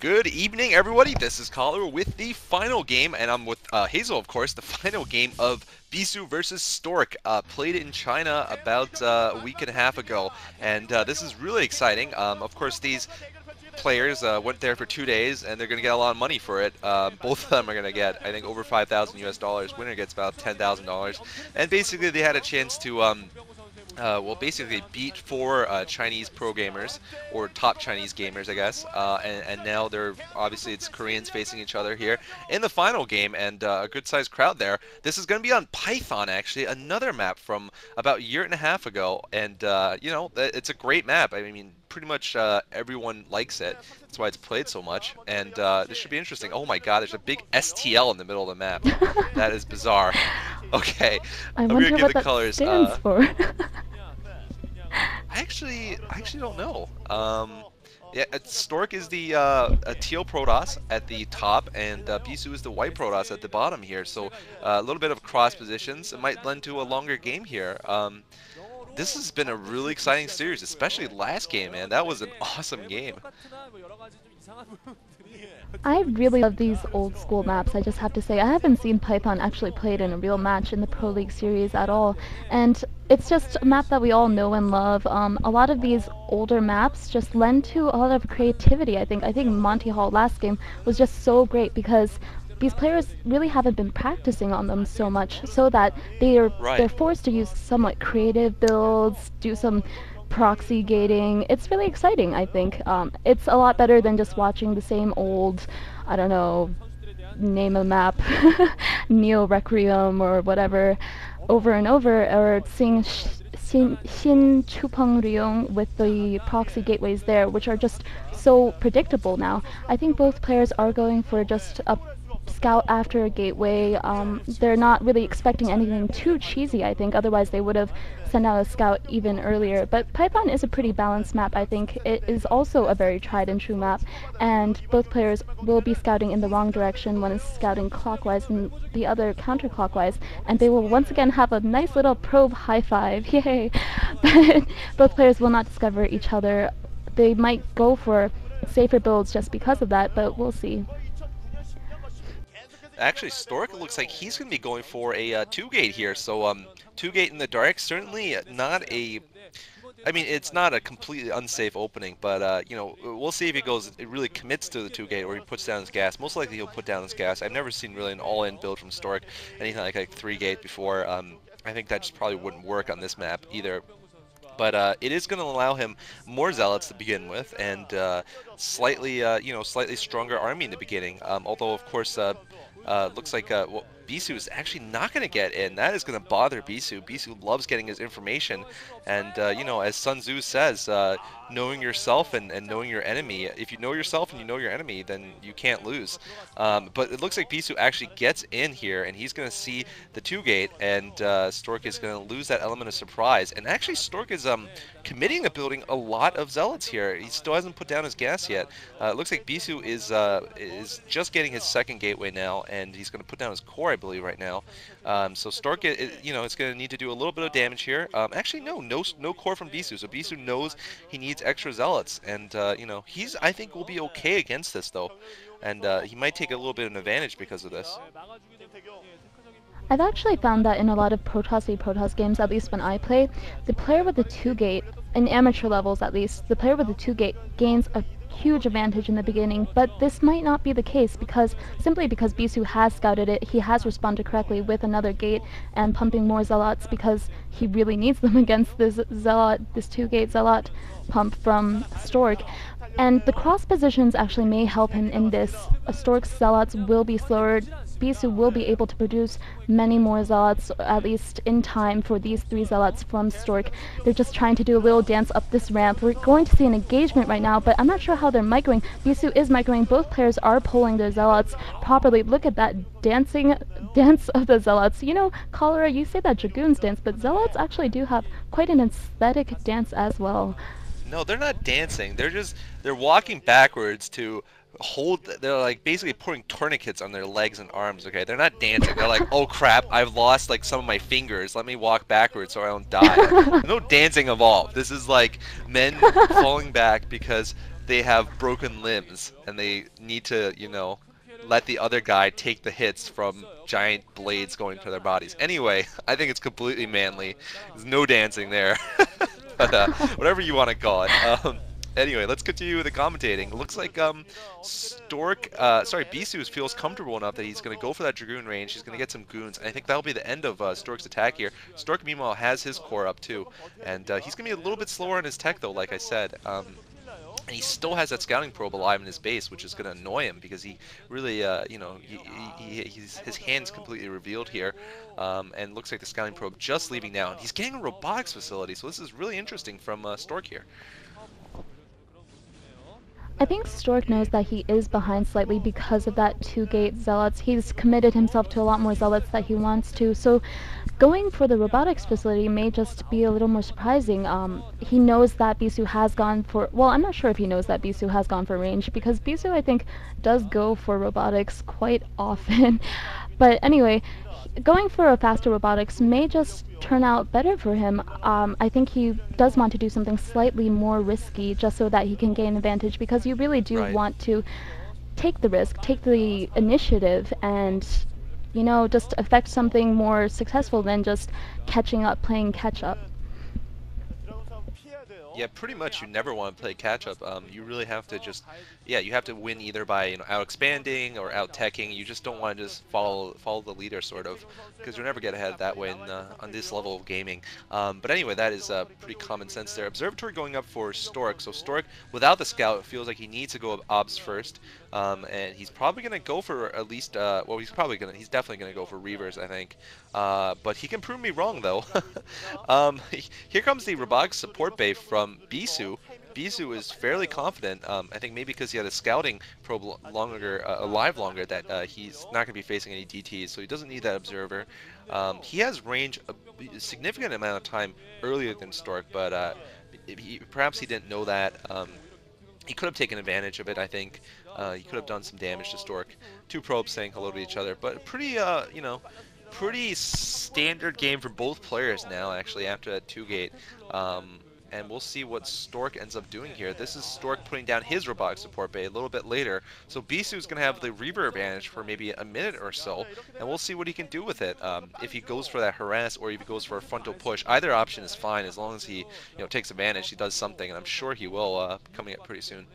Good evening, everybody. This is Cholera with the final game, and I'm with uh, Hazel, of course. The final game of Bisu versus Stork, uh, played in China about uh, a week and a half ago, and uh, this is really exciting. Um, of course, these players uh, went there for two days, and they're going to get a lot of money for it. Um, both of them are going to get, I think, over 5,000 US dollars. Winner gets about $10,000, and basically they had a chance to. Um, uh, well, basically beat four uh, Chinese pro gamers, or top Chinese gamers, I guess. Uh, and, and, now they're obviously it's Koreans facing each other here in the final game, and uh, a good-sized crowd there. This is going to be on Python, actually, another map from about a year and a half ago, and uh, you know it's a great map. I mean, pretty much uh, everyone likes it. That's why it's played so much, and this should be interesting. Oh my God, there's a big STL in the middle of the map. that is bizarre. Okay, I I'm wonder what the that colors. stands for. I actually, I actually don't know. Um, yeah, Stork is the uh, a teal Protoss at the top, and uh, Bisu is the white Protoss at the bottom here. So uh, a little bit of cross positions. It might lend to a longer game here. Um, this has been a really exciting series, especially last game, man. That was an awesome game. I really love these old school maps, I just have to say. I haven't seen Python actually played in a real match in the Pro League series at all. And it's just a map that we all know and love. Um, a lot of these older maps just lend to a lot of creativity, I think. I think Monty Hall last game was just so great because these players really haven't been practicing on them so much so that they are Right. they're forced to use somewhat creative builds, do some proxy gating. It's really exciting, I think. Um, it's a lot better than just watching the same old, I don't know, name a map, Neo Requiem or whatever, over and over, or seeing Shin, Shin Chupeng Ryong with the proxy gateways there, which are just so predictable now. I think both players are going for just a scout after a gateway. Um, they're not really expecting anything too cheesy, I think, otherwise they would have sent out a scout even earlier. But Python is a pretty balanced map, I think. It is also a very tried and true map, and both players will be scouting in the wrong direction. One is scouting clockwise and the other counterclockwise, and they will once again have a nice little probe high five. Yay! But both players will not discover each other. They might go for safer builds just because of that, but we'll see. Actually, Stork looks like he's going to be going for a uh, two-gate here. So, um, two-gate in the dark, certainly not a... I mean, it's not a completely unsafe opening, but, uh, you know, we'll see if he goes, it really commits to the two-gate or he puts down his gas. Most likely he'll put down his gas. I've never seen really an all-in build from Stork, anything like a three-gate before. Um, I think that just probably wouldn't work on this map either but uh, it is going to allow him more zealots to begin with and uh, slightly uh, you know slightly stronger army in the beginning um, although of course uh, uh, looks like uh, well, Bisu is actually not going to get in. That is going to bother Bisu. Bisu loves getting his information. And you know as Sun Tzu says knowing yourself and, and knowing your enemy if you know yourself and you know your enemy then you can't lose um, but it looks like Bisu actually gets in here and he's going to see the two gate and Stork is going to lose that element of surprise and actually Stork is um, committing to building a lot of zealots here. He still hasn't put down his gas yet. Uh, it looks like Bisu is uh, is just getting his second gateway now, and he's going to put down his core, I believe, right now. Um, so Stork, it, it, you know, it's going to need to do a little bit of damage here. Um, actually, no, no, no core from Bisu. So Bisu knows he needs extra zealots, and uh, you know, he's I think will be okay against this though, and uh, he might take a little bit of an advantage because of this. I've actually found that in a lot of Protoss v Protoss games, at least when I play, the player with the 2-gate, in amateur levels at least, the player with the 2-gate gains a huge advantage in the beginning, but this might not be the case because simply because Bisu has scouted it, he has responded correctly with another gate and pumping more zealots because he really needs them against this zealot, this two-gate zealot pump from Stork. And the cross positions actually may help him in this. Stork's zealots will be slower. Bisu will be able to produce many more zealots, at least in time for these three zealots from Stork. They're just trying to do a little dance up this ramp. We're going to see an engagement right now, but I'm not sure how they're microing. Bisu is microing. Both players are pulling their zealots properly. Look at that dancing dance of the zealots. You know, Cholera, you say that Dragoons dance, but zealots actually do have quite an aesthetic dance as well. No, they're not dancing. They're just they're walking backwards to hold they're like basically putting tourniquets on their legs and arms okay? They're not dancing. They're like oh crap i've lost like some of my fingers. Let me walk backwards so i don't die. No dancing involved this is like men falling back because they have broken limbs and they need to, you know, let the other guy take the hits from giant blades going to their bodies. Anyway, I think it's completely manly. There's no dancing there. but uh, whatever you want to call it. Um, anyway, let's continue with the commentating. Looks like um, Stork, uh, sorry, Bisu feels comfortable enough that he's going to go for that Dragoon range. He's going to get some goons, and I think that'll be the end of uh, Stork's attack here. Stork, meanwhile, has his core up too, and uh, he's going to be a little bit slower on his tech though, like I said. Um, and he still has that scouting probe alive in his base, which is going to annoy him because he really, uh, you know, he, he, his hand's completely revealed here, um, and looks like the scouting probe just leaving now. And he's getting a robotics facility, so this is really interesting from uh, Stork here. I think Stork knows that he is behind slightly because of that two-gate Zealots. He's committed himself to a lot more Zealots that he wants to, so going for the robotics facility may just be a little more surprising. Um, he knows that Bisu has gone for, well, I'm not sure if he knows that Bisu has gone for range, because Bisu, I think, does go for robotics quite often. but anyway, going for a faster robotics may just turn out better for him. Um, I think he does want to do something slightly more risky just so that he can gain advantage because you really do right. want to take the risk, take the initiative, and you know, just affect something more successful than just catching up, playing catch up. Yeah, pretty much you never want to play catch up. Um, you really have to just, yeah, you have to win either by you know out expanding or out teching. You just don't want to just follow follow the leader sort of, because you'll never get ahead that way in, uh, on this level of gaming. Um, but anyway, that is uh, pretty common sense there. Observatory going up for Stork. So Stork without the scout feels like he needs to go obs first. Um, and he's probably going to go for at least, uh, well, he's probably going to, he's definitely going to go for Reavers, I think. Uh, but he can prove me wrong, though. um, here comes the Robotics support bay from Bisu. Bisu is fairly confident, um, I think maybe because he had a scouting probe longer, uh, alive longer, that uh, he's not going to be facing any DTs, so he doesn't need that observer. Um, he has range a significant amount of time earlier than Stork, but uh, he, perhaps he didn't know that. Um, he could have taken advantage of it, I think. Uh, he could have done some damage to Stork. Two probes saying hello to each other, but pretty, uh, you know, pretty standard game for both players now, actually, after that two-gate. Um, and we'll see what Stork ends up doing here. This is Stork putting down his robotic support bay a little bit later, so Bisu is going to have the Reaver advantage for maybe a minute or so, and we'll see what he can do with it. Um, if he goes for that harass or if he goes for a frontal push, either option is fine as long as he you know takes advantage, he does something, and I'm sure he will uh, coming up pretty soon.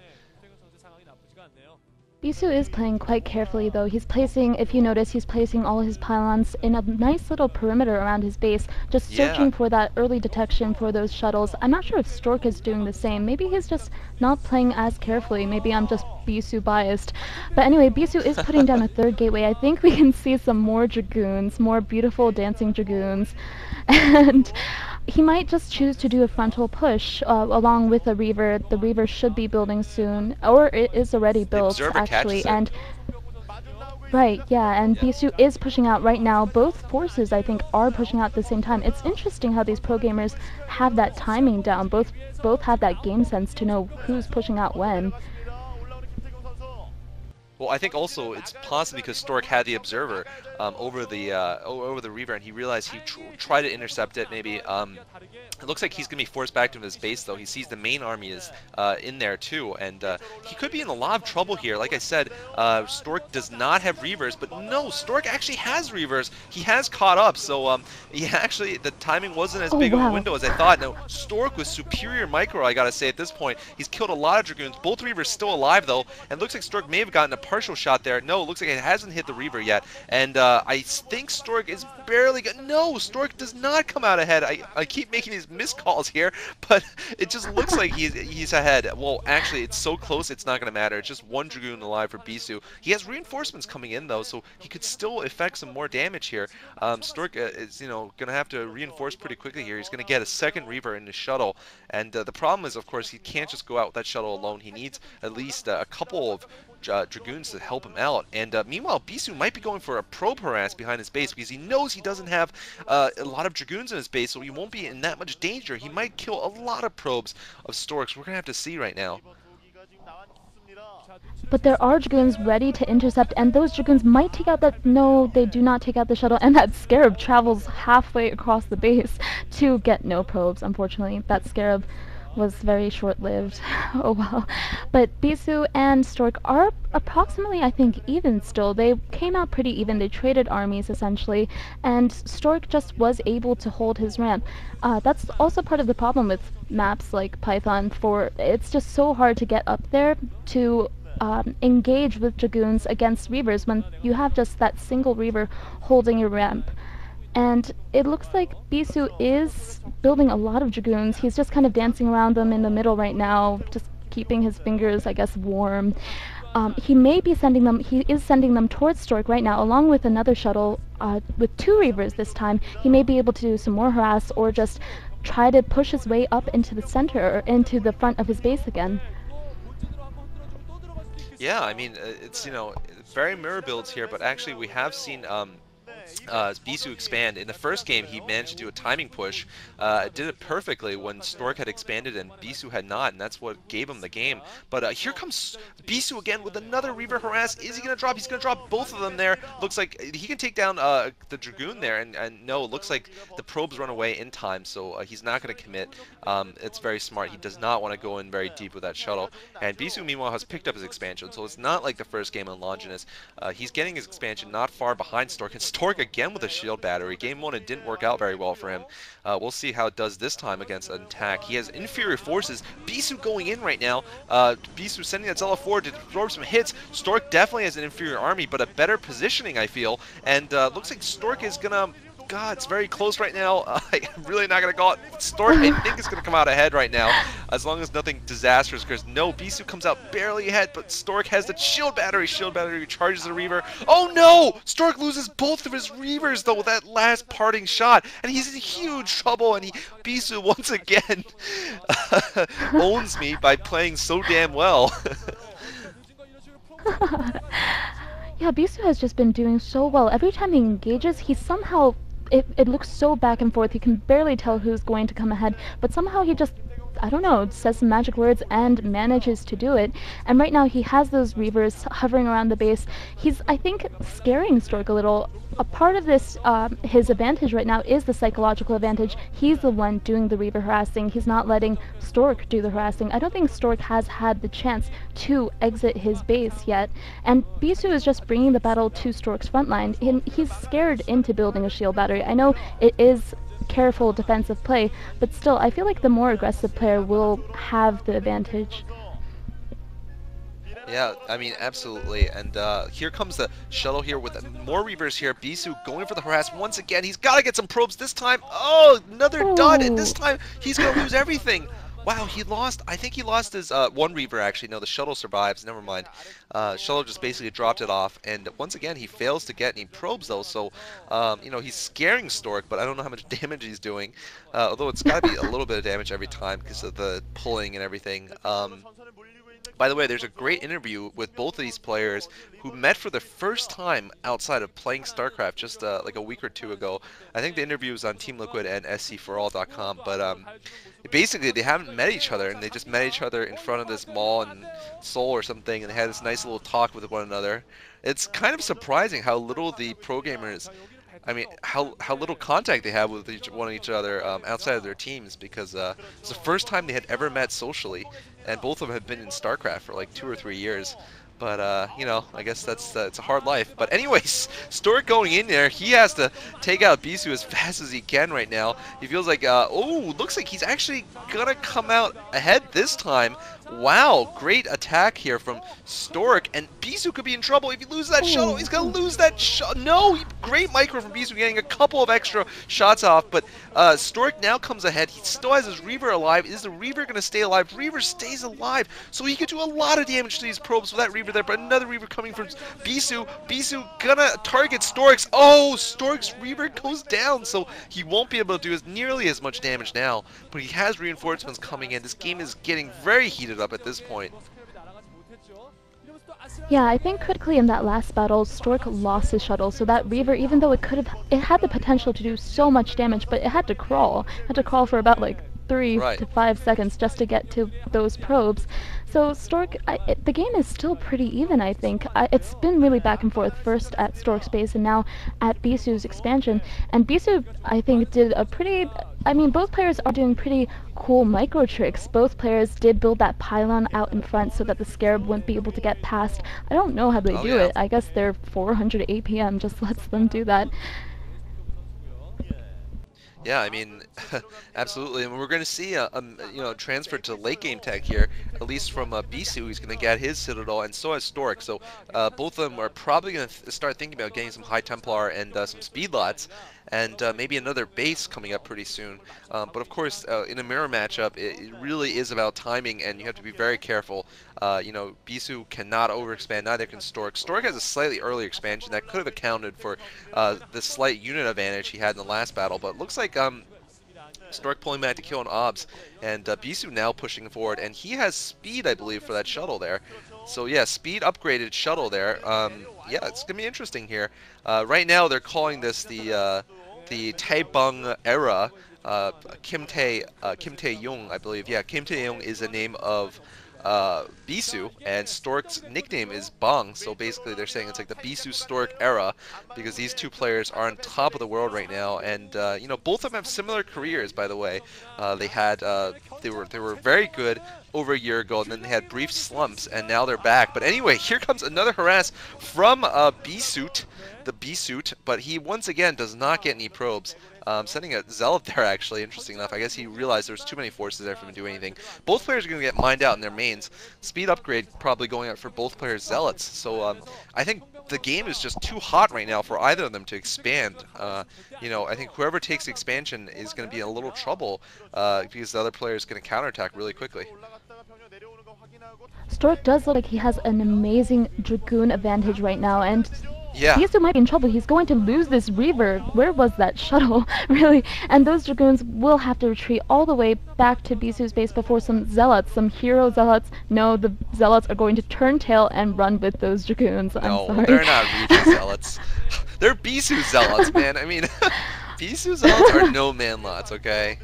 Bisu is playing quite carefully though. He's placing, if you notice, he's placing all his pylons in a nice little perimeter around his base, just yeah. searching for that early detection for those shuttles. I'm not sure if Stork is doing the same. Maybe he's just not playing as carefully. Maybe I'm just Bisu biased. But anyway, Bisu is putting down a third gateway. I think we can see some more Dragoons, more beautiful dancing Dragoons. And he might just choose to do a frontal push uh, along with a Reaver. The Reaver should be building soon, or it is already built actually. And right, yeah, and Bisu is pushing out right now. Both forces, I think, are pushing out at the same time. It's interesting how these pro gamers have that timing down. Both both have that game sense to know who's pushing out when. Well, I think also it's possibly because Stork had the observer um, over the uh, over the Reaver, and he realized he tr tried to intercept it. Maybe um, it looks like he's going to be forced back to his base, though. He sees the main army is uh, in there too, and uh, he could be in a lot of trouble here. Like I said, uh, Stork does not have Reavers, but no, Stork actually has Reavers. He has caught up, so um, he actually the timing wasn't as oh, big wow. of a window as I thought. No, Stork was superior micro, I gotta say at this point. He's killed a lot of Dragoons. Both Reavers still alive though, and looks like Stork may have gotten a partial shot there. No, it looks like it hasn't hit the Reaver yet. And uh, I think Stork is barely... No, Stork does not come out ahead. I, I keep making these miscalls here, but it just looks like he's, he's ahead. Well, actually, it's so close, it's not going to matter. It's just one Dragoon alive for Bisu. He has reinforcements coming in, though, so he could still effect some more damage here. Um, Stork uh, is, you know, going to have to reinforce pretty quickly here. He's going to get a second Reaver in his shuttle. And uh, the problem is, of course, he can't just go out with that shuttle alone. He needs at least uh, a couple of uh, Dragoons to help him out. And uh, meanwhile, Bisu might be going for a probe harass behind his base because he knows he doesn't have uh, a lot of Dragoons in his base, so he won't be in that much danger. He might kill a lot of probes of Storks. We're going to have to see right now. But there are Dragoons ready to intercept, and those Dragoons might take out that... No, they do not take out the shuttle, and that Scarab travels halfway across the base to get no probes, unfortunately. That Scarab was very short-lived. oh well. But Bisu and Stork are approximately, I think, even still. They came out pretty even. They traded armies, essentially, and Stork just was able to hold his ramp. Uh, that's also part of the problem with maps like Python, for it's just so hard to get up there to um, engage with Dragoons against Reavers when you have just that single Reaver holding your ramp. And it looks like Bisu is building a lot of Dragoons. He's just kind of dancing around them in the middle right now, just keeping his fingers, I guess, warm. Um, he may be sending them, he is sending them towards Stork right now, along with another shuttle uh, with two Reavers this time. He may be able to do some more harass or just try to push his way up into the center, or into the front of his base again. Yeah, I mean, uh, it's, you know, very mirror builds here, but actually we have seen um, uh, Bisu expand. In the first game, he managed to do a timing push. Uh, did it perfectly when Stork had expanded and Bisu had not, and that's what gave him the game. But uh, here comes Bisu again with another Reaver Harass. Is he going to drop? He's going to drop both of them there. Looks like he can take down uh, the Dragoon there, and, and no, it looks like the probes run away in time, so uh, he's not going to commit. Um, it's very smart. He does not want to go in very deep with that shuttle. And Bisu, meanwhile, has picked up his expansion, so it's not like the first game on Longinus. Uh, he's getting his expansion not far behind Stork, and Stork again with a shield battery. Game 1, it didn't work out very well for him. Uh, we'll see how it does this time against an attack. He has inferior forces. Bisu going in right now. Uh, Bisu sending that Zealot forward to absorb some hits. Stork definitely has an inferior army, but a better positioning, I feel. And uh, looks like Stork is going to God, it's very close right now. I'm really not going to call it. Stork, I think, is going to come out ahead right now, as long as nothing disastrous occurs. No, Bisu comes out barely ahead, but Stork has the shield battery. Shield battery charges the Reaver. Oh no! Stork loses both of his Reavers, though, with that last parting shot, and he's in huge trouble, and he, Bisu, once again, owns me by playing so damn well. yeah, Bisu has just been doing so well. Every time he engages, he somehow it, it looks so back and forth. You can barely tell who's going to come ahead, but somehow he just I don't know, says some magic words and manages to do it. And right now he has those Reavers hovering around the base. He's, I think, scaring Stork a little. A part of this, um, his advantage right now is the psychological advantage. He's the one doing the Reaver harassing. He's not letting Stork do the harassing. I don't think Stork has had the chance to exit his base yet. And Bisu is just bringing the battle to Stork's front line. He, he's scared into building a shield battery. I know it is careful defensive play, but still, I feel like the more aggressive player will have the advantage. Yeah, I mean, absolutely. And uh, here comes the shuttle here with more Reavers here. Bisu going for the harass once again. He's got to get some probes this time. Oh, another Ooh. dud. And this time, he's going to lose everything. Wow, he lost. I think he lost his uh, one Reaver actually. No, the shuttle survives. Never mind. Uh, shuttle just basically dropped it off, and once again he fails to get any probes though. So, um, you know, he's scaring Stork, but I don't know how much damage he's doing. Uh, although it's got to be a little bit of damage every time because of the pulling and everything. Um, by the way, there's a great interview with both of these players who met for the first time outside of playing StarCraft just uh, like a week or two ago. I think the interview was on Team Liquid and SCForAll.com, but um, basically they haven't met each other and they just met each other in front of this mall in Seoul or something and they had this nice little talk with one another. It's kind of surprising how little the pro gamers I mean, how how little contact they have with each one each other um, outside of their teams because uh, it's the first time they had ever met socially, and both of them have been in StarCraft for like two or three years. But, uh, you know, I guess that's uh, it's a hard life. But anyways, Stork going in there, he has to take out Bisu as fast as he can right now. He feels like, uh, oh, looks like he's actually going to come out ahead this time. Wow, great attack here from Stork, and Bisu could be in trouble if he loses that Ooh. shuttle. He's gonna lose that shot. No, great micro from Bisu getting a couple of extra shots off, but uh, Stork now comes ahead. He still has his Reaver alive. Is the Reaver gonna stay alive? Reaver stays alive, so he could do a lot of damage to these probes with that Reaver there, but another Reaver coming from Bisu. Bisu gonna target Stork's. Oh, Stork's Reaver goes down, so he won't be able to do as nearly as much damage now, but he has reinforcements coming in. This game is getting very heated up at this point. Yeah, I think critically in that last battle, Stork lost his shuttle, so that Reaver, even though it could have, it had the potential to do so much damage, but it had to crawl. It had to crawl for about like three right. to five seconds just to get to those probes. So Stork, I, it, the game is still pretty even, I think. I, it's been really back and forth, first at Stork's base and now at Bisu's expansion. And Bisu, I think, did a pretty I mean, both players are doing pretty cool micro tricks. Both players did build that pylon out in front so that the Scarab wouldn't be able to get past. I don't know how they Oh, do yeah. it. I guess their 400 APM just lets them do that. Yeah, I mean, absolutely, and we're going to see a, um, you know transfer to late game tech here, at least from uh, Bisu. He's going to get his Citadel, and so is Stork. So uh, both of them are probably going to th start thinking about getting some High Templar and uh, some Speed Lots, and uh, maybe another base coming up pretty soon. Um, but of course, uh, in a mirror matchup, it, it really is about timing, and you have to be very careful. Uh, you know, Bisu cannot overexpand, neither can Stork. Stork has a slightly earlier expansion that could have accounted for uh, the slight unit advantage he had in the last battle, but looks like um, Stork pulling back to kill on Obs, and uh, Bisu now pushing forward, and he has speed, I believe, for that shuttle there. So yeah, speed upgraded shuttle there. Um, yeah, it's gonna be interesting here. Uh, right now, they're calling this the uh, the Taebong era. Uh, Kim Tae uh, Kim Tae Young, I believe. Yeah, Kim Tae Young is the name of uh, Bisu, and Stork's nickname is Bong. So basically, they're saying it's like the Bisu Stork era because these two players are on top of the world right now, and uh, you know both of them have similar careers. By the way, uh, they had uh, they were they were very good over a year ago, and then they had brief slumps, and now they're back. But anyway, here comes another harass from uh, B-Suit, the B-Suit, but he once again does not get any probes. Um, sending a Zealot there, actually, interesting enough. I guess he realized there was too many forces there for him to do anything. Both players are going to get mined out in their mains. Speed upgrade probably going out for both players' Zealots. So um, I think the game is just too hot right now for either of them to expand. Uh, you know, I think whoever takes expansion is going to be in a little trouble uh, because the other player is going to counterattack really quickly. Stork does look like he has an amazing Dragoon advantage right now, and Yeah. Bisu might be in trouble. He's going to lose this Reaver. Where was that shuttle, really? And those Dragoons will have to retreat all the way back to Bisu's base before some Zealots, some hero Zealots. No, the Zealots are going to turn tail and run with those Dragoons. I'm No, sorry. they're not Reaver Zealots. they're Bisu Zealots, man. I mean, Bisu Zealots are no man lots, okay?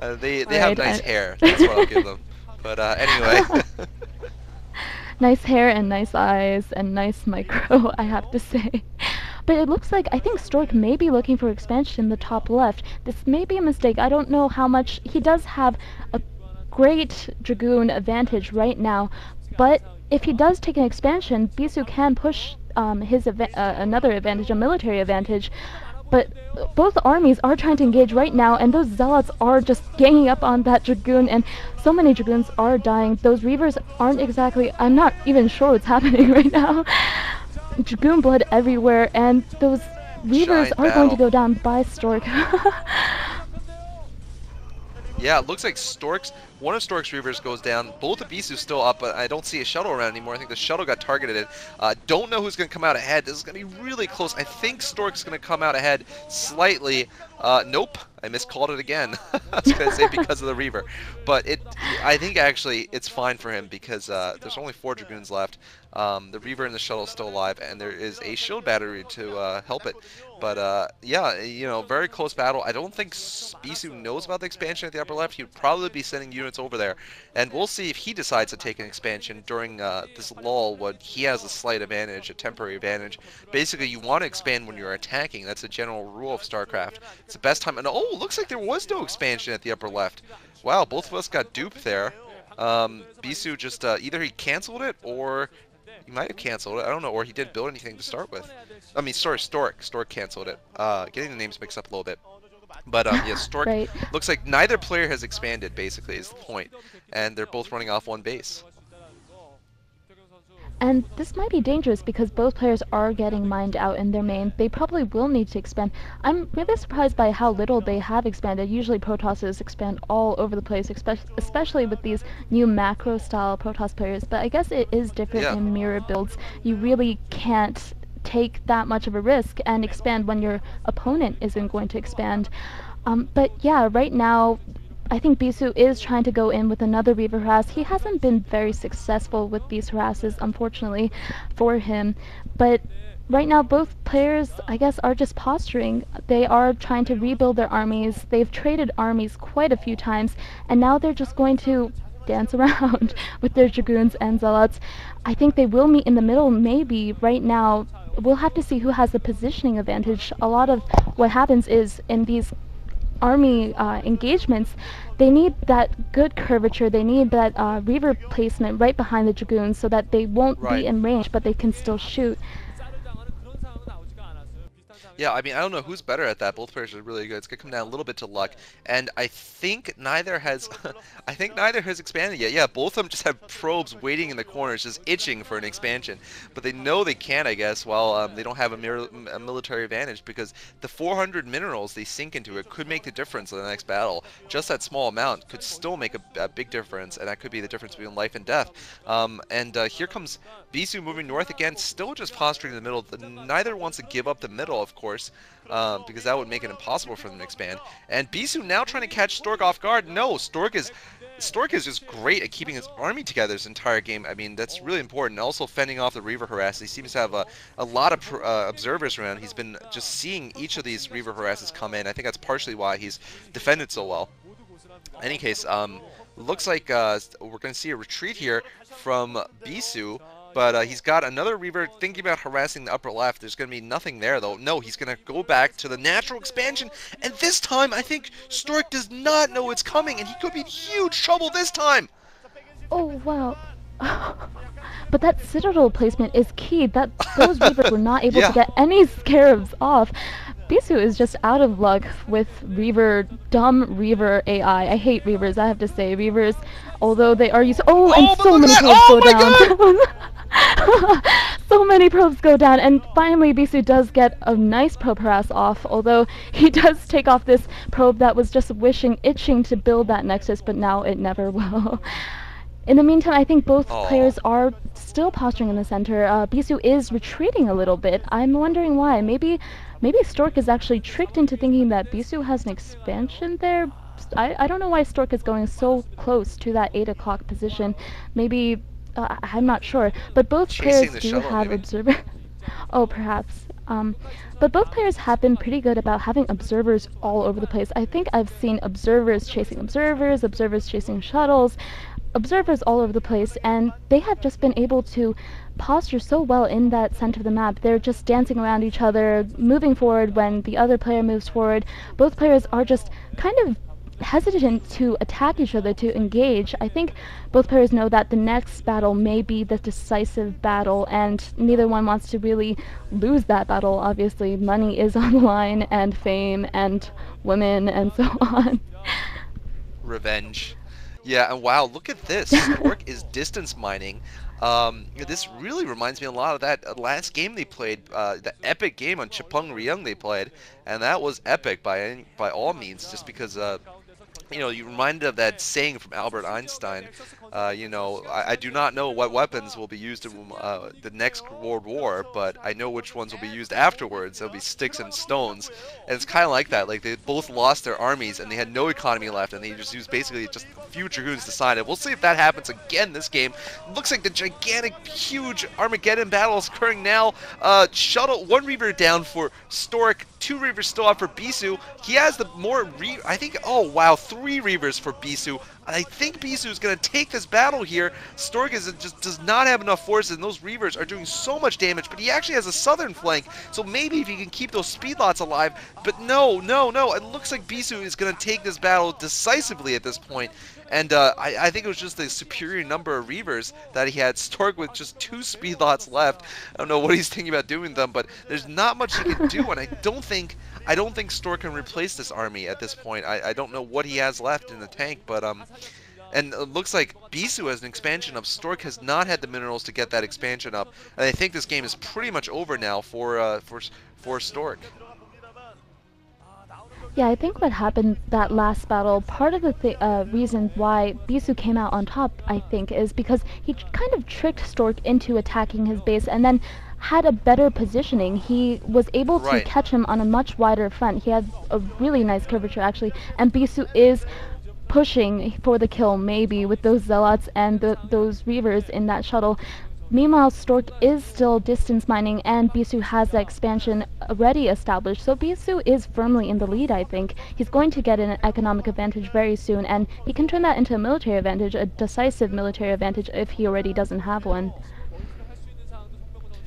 Uh, they they have nice I- hair. That's what I'll give them. But uh, anyway. Nice hair and nice eyes and nice micro, I have to say. But it looks like I think Stork may be looking for expansion in the top left. This may be a mistake. I don't know how much he does have a great Dragoon advantage right now, but if he does take an expansion, Bisu can push um, his uh, another advantage, a military advantage. But both armies are trying to engage right now, and those zealots are just ganging up on that dragoon, and so many dragoons are dying. Those reavers aren't exactly. I'm not even sure what's happening right now. Dragoon blood everywhere, and those reavers Giant are going to go down by Stork. Yeah, it looks like Stork's one of Stork's Reavers goes down. Both of Bisu's still up, but I don't see a shuttle around anymore. I think the shuttle got targeted. Uh, don't know who's going to come out ahead. This is going to be really close. I think Stork's going to come out ahead slightly. Uh, nope, I miscalled it again. I was going to say because of the Reaver, but it. I think actually it's fine for him because uh, there's only four Dragoons left. Um, the Reaver and the shuttle still alive, and there is a shield battery to uh, help it. But uh, yeah, you know, very close battle. I don't think Bisu knows about the expansion at the upper left. He would probably be sending units over there, and we'll see if he decides to take an expansion during uh, this lull when he has a slight advantage, a temporary advantage. Basically, you want to expand when you're attacking. That's a general rule of StarCraft. It's the best time. And oh, looks like there was no expansion at the upper left. Wow, both of us got duped there. Um, Bisu just uh, either he canceled it or he might have canceled it. I don't know, or he didn't build anything to start with. I mean, sorry, Stork. Stork canceled it. Uh, getting the names mixed up a little bit. But um, yeah, Stork Right. looks like neither player has expanded. Basically, is the point, and they're both running off one base. And this might be dangerous because both players are getting mined out in their main. They probably will need to expand. I'm really surprised by how little they have expanded. Usually Protosses expand all over the place, espec- especially with these new macro style Protoss players. But I guess it is different Yeah. in mirror builds. You really can't take that much of a risk and expand when your opponent isn't going to expand. Um, but yeah, right now I think Bisu is trying to go in with another Reaver harass. He hasn't been very successful with these harasses, unfortunately, for him. But right now, both players, I guess, are just posturing. They are trying to rebuild their armies. They've traded armies quite a few times, and now they're just going to dance around with their dragoons and zealots. I think they will meet in the middle, maybe right now. We'll have to see who has the positioning advantage. A lot of what happens is in these army uh, engagements, they need that good curvature. They need that uh, reaver placement right behind the dragoons so that they won't Right. be in range, but they can still shoot. Yeah, I mean, I don't know who's better at that. Both players are really good. It's gonna come down a little bit to luck, and I think neither has, I think neither has expanded yet. Yeah, both of them just have probes waiting in the corners, just itching for an expansion. But they know they can, I guess, while um, they don't have a, a military advantage because the 400 minerals they sink into it could make the difference in the next battle. Just that small amount could still make a, a big difference, and that could be the difference between life and death. Um, and uh, here comes Bisu moving north again, still just posturing in the middle. The- Neither wants to give up the middle, of course, um, because that would make it impossible for them to expand. And Bisu now trying to catch Stork off guard. No, Stork is Stork is just great at keeping his army together this entire game. I mean, that's really important. Also fending off the Reaver harass. He seems to have a, a lot of uh, observers around. He's been just seeing each of these Reaver harasses come in. I think that's partially why he's defended so well. In any case, um, looks like uh, we're going to see a retreat here from Bisu, but uh, he's got another Reaver thinking about harassing the upper left. There's going to be nothing there, though. No, he's going to go back to the natural expansion, and this time I think Stork does not know it's coming, and he could be in huge trouble this time. Oh wow. but that citadel placement is key. That those reavers were not able Yeah. to get any scarabs off. Bisu is just out of luck with Reaver, dumb Reaver AI. I hate Reavers, I have to say. Reavers, although they are used. Oh, Oh, and so many that! go Oh down. so many probes go down, and finally Bisu does get a nice probe harass off, although he does take off this probe that was just wishing, itching to build that Nexus, but now it never will. In the meantime, I think both Aw. players are still posturing in the center. Uh, Bisu is retreating a little bit. I'm wondering why. Maybe, maybe Stork is actually tricked into thinking that Bisu has an expansion there. I, I don't know why Stork is going so close to that 8 o'clock position. Maybe, uh, I'm not sure. But both Chasing players do shuttle, have maybe? observer. oh, perhaps. Um, but both players have been pretty good about having observers all over the place. I think I've seen observers chasing observers, observers chasing shuttles, observers all over the place, and they have just been able to posture so well in that center of the map. They're just dancing around each other, moving forward when the other player moves forward. Both players are just kind of hesitant to attack each other, to engage. I think both players know that the next battle may be the decisive battle, and neither one wants to really lose that battle. Obviously, money is on the line, and fame, and women, and so on. Revenge. Yeah, and wow, look at this. Stork is distance mining. Um, this really reminds me a lot of that uh, last game they played, uh, the epic game on Chupung-Ryeong they played, and that was epic by any, by all means, just because uh, you know you reminded of that saying from Albert Einstein. Uh, you know, I, I do not know what weapons will be used in uh, the next World War, but I know which ones will be used afterwards. It'll be sticks and stones, and it's kind of like that. Like they both lost their armies and they had no economy left, and they just used basically just dragoons to sign it. We'll see if that happens again this game. Looks like the gigantic, huge Armageddon battle is occurring now. Uh, shuttle one Reaver down for Stork, two Reavers still out for Bisu. He has the more re. I think. Oh wow, three Reavers for Bisu. I think Bisu is going to take this battle here. Stork is just does not have enough forces, and those Reavers are doing so much damage. But he actually has a southern flank, so maybe if he can keep those speed lots alive. But no, no, no. It looks like Bisu is going to take this battle decisively at this point. And uh, I, I think it was just the superior number of Reavers that he had. Stork with just two speed lots left. I don't know what he's thinking about doing them, but there's not much he can do, and I don't think I don't think Stork can replace this army at this point. I, I don't know what he has left in the tank, but um, and it looks like Bisu has an expansion up. Stork has not had the minerals to get that expansion up, and I think this game is pretty much over now for uh, for for Stork. Yeah, I think what happened that last battle, part of the th- uh, reason why Bisu came out on top, I think, is because he kind of tricked Stork into attacking his base and then had a better positioning. He was able to catch him on a much wider front. He had a really nice curvature, actually, and Bisu is pushing for the kill, maybe, with those Zealots and the, those Reavers in that shuttle. Meanwhile, Stork is still distance mining, and Bisu has the expansion already established. So Bisu is firmly in the lead, I think. He's going to get an economic advantage very soon, and he can turn that into a military advantage, a decisive military advantage, if he already doesn't have one.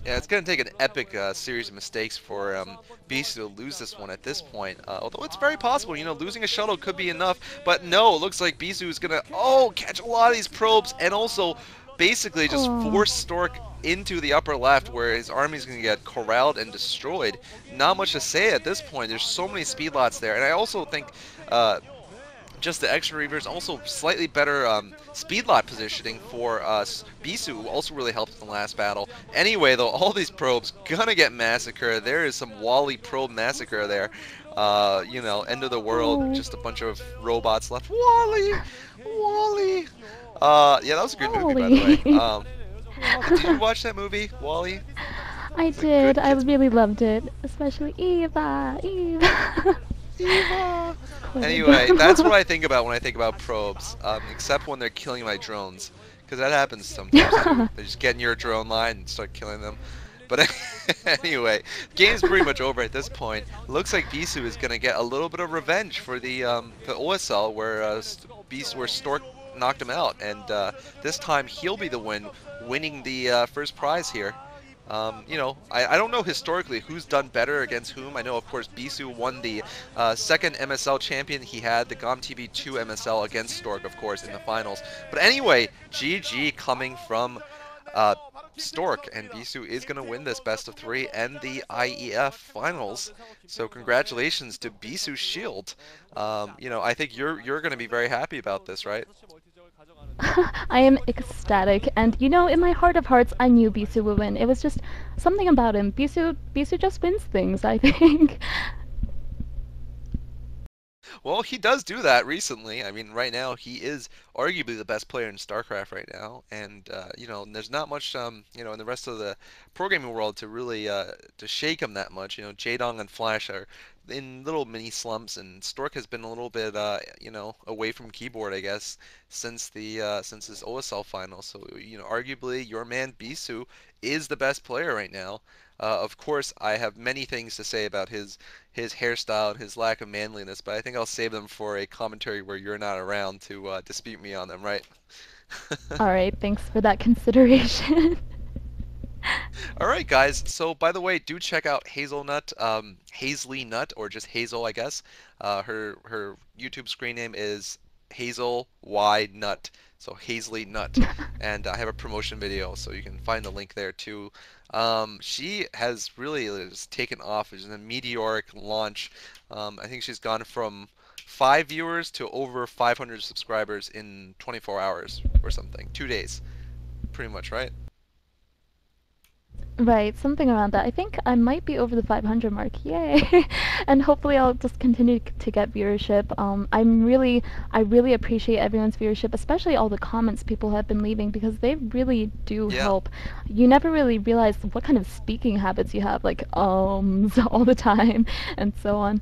Yeah, it's going to take an epic uh, series of mistakes for um, to lose this one at this point. Uh, although it's very possible, you know, losing a shuttle could be enough. But no, it looks like Bisu is going to, oh, catch a lot of these probes and also basically just Aw. force Stork into the upper left where his army is going to get corralled and destroyed. Not much to say at this point. There's so many speed lots there. And I also think uh, just the extra reavers, also slightly better um, speed lot positioning for us. Bisu who also really helped in the last battle. Anyway, though, all these probes gonna get massacred. There is some WALL-E probe massacre there. Uh, you know, end of the world, Oh. just a bunch of robots left. WALL-E, WALL-E. Uh, yeah, that was a good movie, by the way. Um, did you watch that movie, WALL-E? I did. I really loved it, especially Eva. Eva. Eva. Anyway, that's what I think about when I think about probes, um, except when they're killing my drones, because that happens sometimes. too. they just get in your drone line and start killing them. But anyway, game's pretty much over at this point. Looks like Bisu is gonna get a little bit of revenge for the um, the OSL where uh, Bisu where Stork knocked him out, and uh, this time he'll be the win, winning the uh, first prize here. Um, you know, I, I don't know historically who's done better against whom. I know, of course, Bisu won the uh, second MSL champion he had, the GOM-TV 2 MSL against Stork, of course, in the finals. But anyway, GG coming from uh, Stork, and Bisu is going to win this best of three and the IEF finals. So congratulations to Bisu Shield. Um, you know, I think you're you're going to be very happy about this, right? I am ecstatic, and you know, in my heart of hearts, I knew Bisu would win. It was just something about him. Bisu, Bisu just wins things. I think. Well, he does do that recently. I mean, right now he is arguably the best player in StarCraft right now, and uh, you know, there's not much, um, you know, in the rest of the programming world to really uh, to shake him that much. You know, Jaedong and Flash are in little mini slumps, and Stork has been a little bit, uh, you know, away from keyboard, I guess, since the uh, since this OSL final. So, you know, arguably your man Bisu is the best player right now. Uh, of course, I have many things to say about his his hairstyle and his lack of manliness, but I think I'll save them for a commentary where you're not around to uh, dispute me on them, right? All right, thanks for that consideration. All right, guys. So, by the way, do check out Hazelnut, um, Hazley Nut, or just Hazel, I guess. Uh, her her YouTube screen name is Hazel Y Nut. So Hazley Nut, and I have a promotion video, so you can find the link there too. Um, she has really just taken off. It's a meteoric launch. Um, I think she's gone from five viewers to over 500 subscribers in 24 hours or something, two days, pretty much, right? Right, something around that. I think I might be over the 500 mark. Yay! and hopefully I'll just continue to get viewership. Um, I'm really, I really appreciate everyone's viewership, especially all the comments people have been leaving because they really do Yeah. help. You never really realize what kind of speaking habits you have, like ums all the time and so on.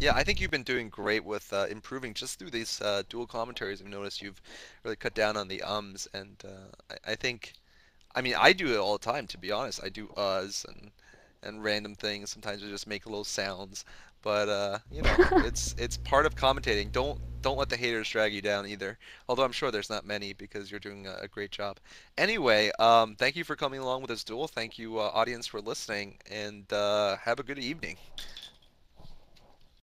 Yeah, I think you've been doing great with uh, improving just through these uh, dual commentaries. I've noticed you've really cut down on the ums, and uh, I, I think, I mean, I do it all the time, to be honest. I do uhs and and random things. Sometimes I just make little sounds, but uh, you know, it's it's part of commentating. Don't don't let the haters drag you down either. Although I'm sure there's not many because you're doing a, a great job. Anyway, um, thank you for coming along with this duel. Thank you, uh, audience, for listening, and uh, have a good evening.